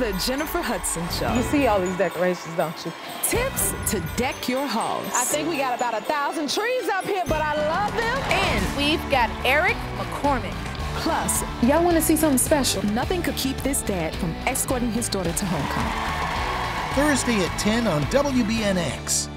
The Jennifer Hudson Show. You see all these decorations, don't you? Tips to deck your halls. I think we got about a thousand trees up here, but I love them. And we've got Eric McCormack. Plus, y'all want to see something special? Nothing could keep this dad from escorting his daughter to homecoming. Thursday at 10 on WBNX.